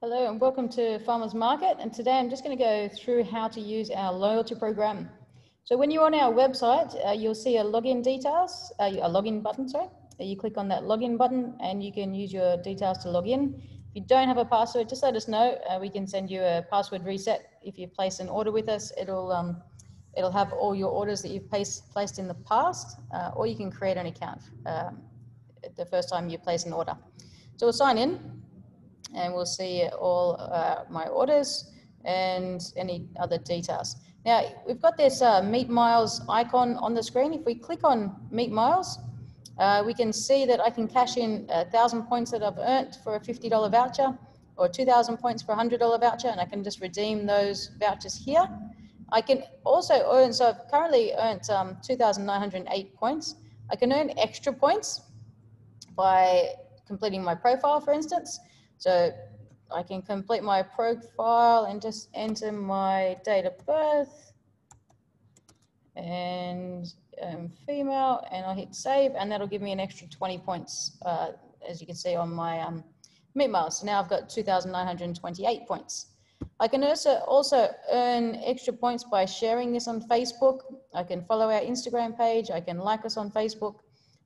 Hello and welcome to Farmers Market. And today I'm just going to go through how to use our loyalty program. So when you're on our website, uh, you'll see a login details, uh, a login button, sorry. You click on that login button and you can use your details to log in. If you don't have a password, just let us know. Uh, we can send you a password reset. If you place an order with us, it'll um, it'll have all your orders that you've placed, placed in the past, uh, or you can create an account um, the first time you place an order. So we'll sign in and we'll see all uh, my orders and any other details. Now, we've got this uh, Meat Miles icon on the screen. If we click on Meat Miles, uh, we can see that I can cash in a thousand points that I've earned for a $50 voucher or 2,000 points for a $100 voucher, and I can just redeem those vouchers here. I can also earn, so I've currently earned um, 2,908 points. I can earn extra points by completing my profile, for instance. So I can complete my profile and just enter my date of birth and um, female and I'll hit save and that'll give me an extra 20 points uh, as you can see on my um, Meat Miles. So now I've got 2,928 points. I can also, also earn extra points by sharing this on Facebook. I can follow our Instagram page. I can like us on Facebook.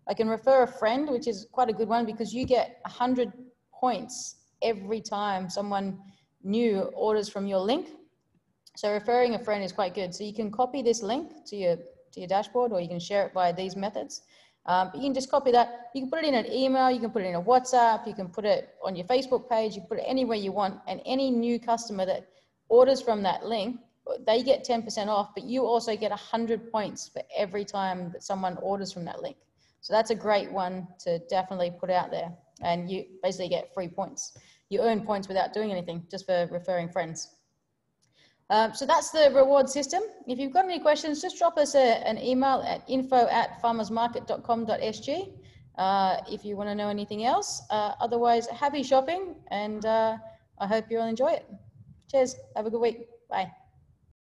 I can refer a friend, which is quite a good one because you get 100 points every time someone new orders from your link. So referring a friend is quite good. So you can copy this link to your, to your dashboard or you can share it by these methods. Um, you can just copy that. You can put it in an email, you can put it in a WhatsApp, you can put it on your Facebook page, you can put it anywhere you want. And any new customer that orders from that link, they get 10% off, but you also get 100 points for every time that someone orders from that link. So that's a great one to definitely put out there. And you basically get free points you earn points without doing anything, just for referring friends. Um, so that's the reward system. If you've got any questions, just drop us a, an email at info at farmersmarket.com.sg uh, if you want to know anything else. Uh, otherwise, happy shopping and uh, I hope you'll enjoy it. Cheers. Have a good week. Bye.